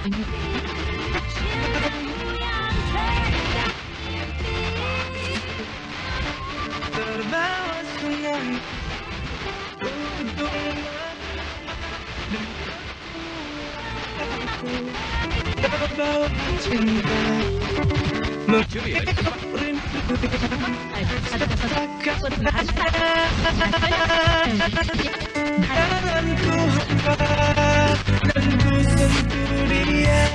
Terbawa sungai Terbawa cinta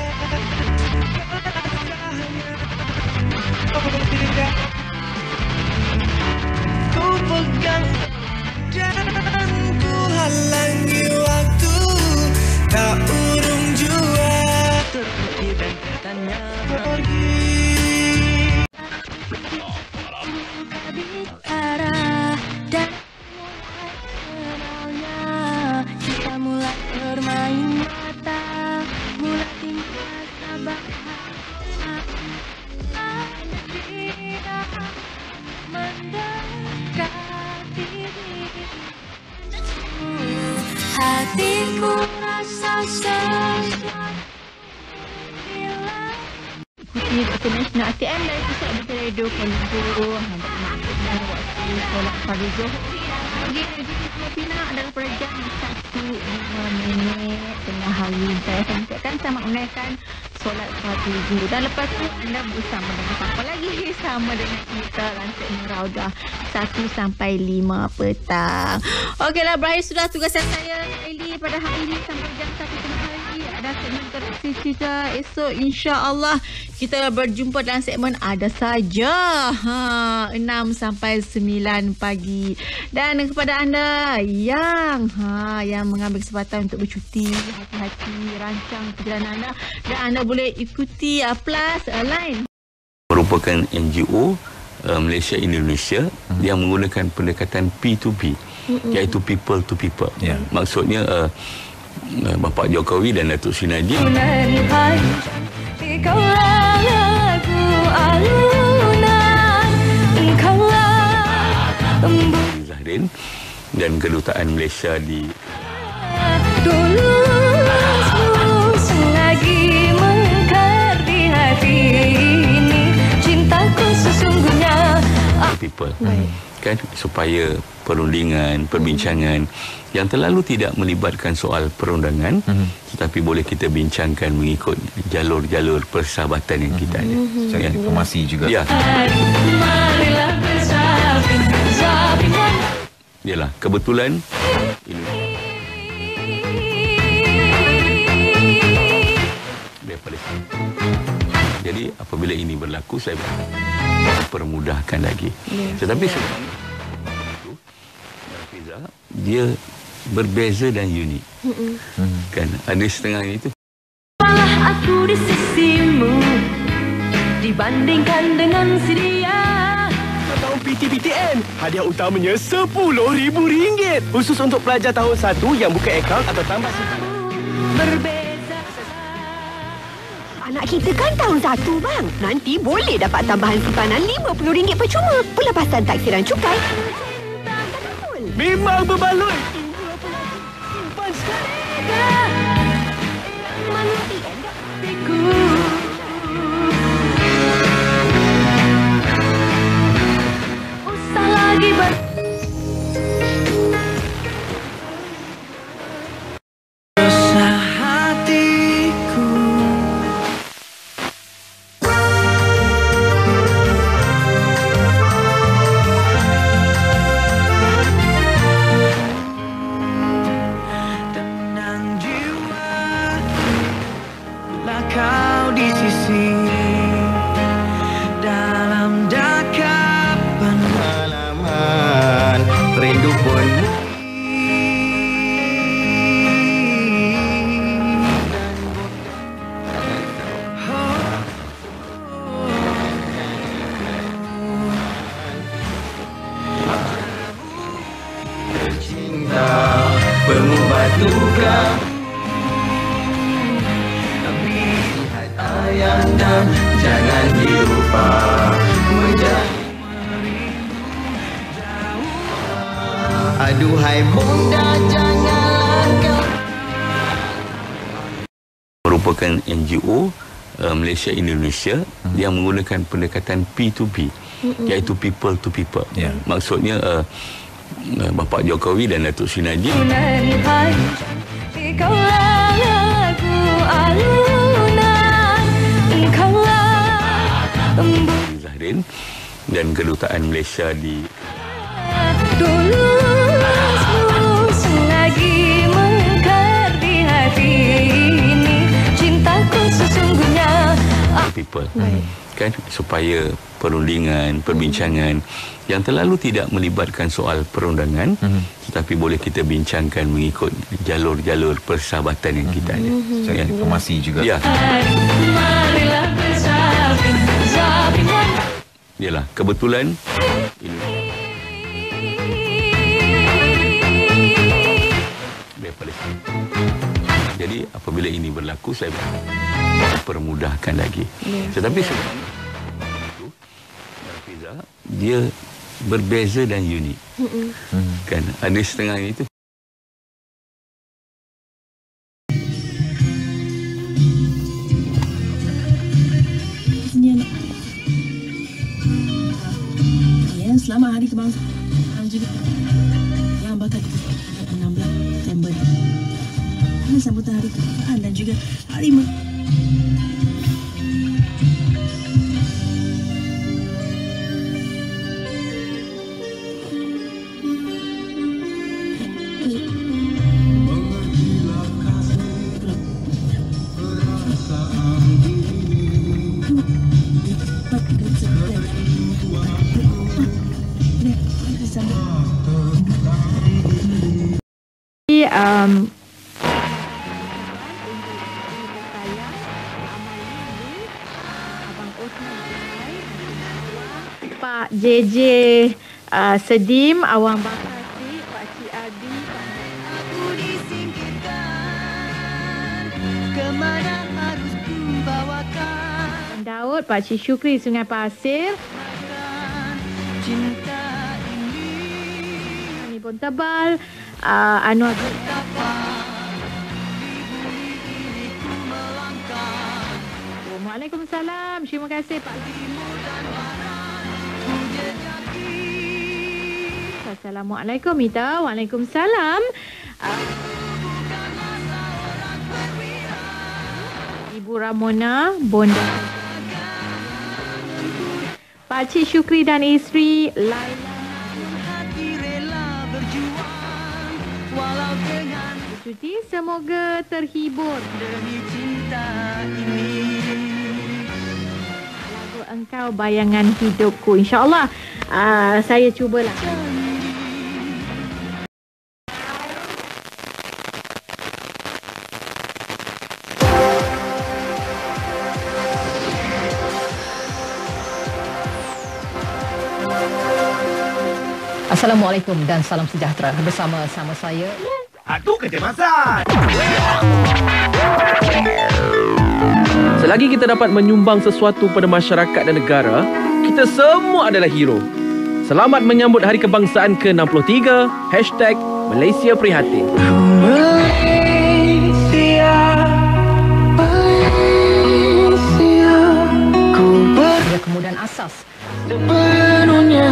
Ikuti international ATM dari pusat radio Kuala Lumpur. Hendak mengakhirkan waktu solat pagi Zohor. Pagi rezeki Pulau Pinang adalah pada jam 1.5 minit tengah hari. Saya akan ucapkan selamat menunaikan solat pagi Zuhur. Dan lepas tu anda bersama dengan siapa lagi? Sama dengan kita Lantik Meraudah 1 sampai 5 petang. Okeylah berakhir sudah tugasan saya Eli pada hari ini sampai jam 1 tengah hari. Ada segmen koreksi cerita esok insya-Allah kita berjumpa dalam segmen ada saja ha 6 sampai 9 pagi dan kepada anda yang ha yang mengambil kesempatan untuk bercuti hati-hati rancang perjalanan anda dan anda boleh ikuti uh, plus uh, line merupakan NGO uh, Malaysia Indonesia hmm. yang menggunakan pendekatan P2P hmm. iaitu people to people. Ya. Maksudnya uh, Bapak Jokowi dan Datuk Sri Najib. Engkaulah embun. Zahrin. Dan kedutaan Malaysia di mengkar di hati ini Cintaku sesungguhnya people. Kan supaya perundingan, perbincangan yang terlalu tidak melibatkan soal perundangan Mhm. tetapi boleh kita bincangkan mengikut jalur-jalur persahabatan yang kita ada. Secara Ya. informasi juga. Ya, yalah kebetulan ini daripada jadi apabila ini berlaku saya permudahkan lagi. Tetapi sebab itu Fiza dia berbeza dan unik. Kan? Ada setengah itu. Malah aku di sisimu Dibandingkan dengan si dia tahun PTPTN. Hadiah utamanya RM10,000. Khusus untuk pelajar tahun 1 yang buka akaun atau tambah simpanan. Berbeza Anak kita kan tahun satu bang. Nanti boleh dapat tambahan simpanan RM50 percuma. Pelepasan taksiran cukai. Memang berbaloi. Simpan sekarang. hatiku Usah lihat ayanda jangan dilupa menjadi Aduhai bunda janganlah kau merupakan NGO uh, Malaysia Indonesia hmm. yang menggunakan pendekatan P2P hmm. iaitu people to people. Ya. Maksudnya uh, uh, Bapak Jokowi dan Datuk Sri Najib Engkaulah Zahrin dan kedutaan Malaysia di tulus lagi mengekar di hati ini. Cintaku sesungguhnya. People kan supaya perundingan perbincangan yang terlalu tidak melibatkan soal perundangan tetapi boleh kita bincangkan mengikut jalur-jalur persahabatan yang kita ada. Cari Ya. informasi juga. ya. Marilah bersatu Zabiman yalah kebetulan ini. Jadi apabila ini berlaku saya permudahkan lagi. Tetapi sebenarnya itu dia berbeza dan unik. Kan? Ada setengah itu selamat Hari Kebangsaan juga yang bakal kita 16 September. Ini sambutan Hari Kebangsaan dan juga Hari Um, Pak JJ uh, Sedim, Awang bawakan Daud, Pak Cik Syukri, Sungai Pasir, Kami pun tebal, uh, Anwar Waalaikumsalam. Terima kasih Pak. Assalamualaikum Mita. Waalaikumsalam. Uh, Ibu Ramona Bonda. Pak Cik Syukri dan isteri Laila Cuti semoga terhibur. demi cinta ini Lagu engkau bayangan hidupku. InsyaAllah uh, saya cubalah. Assalamualaikum dan salam sejahtera bersama-sama saya Itu kecemasan. Selagi kita dapat menyumbang sesuatu pada masyarakat dan negara, kita semua adalah hero. Selamat menyambut Hari Kebangsaan ke-63, hashtag Malaysia Prihatin. Kemudian asas berpenuhnya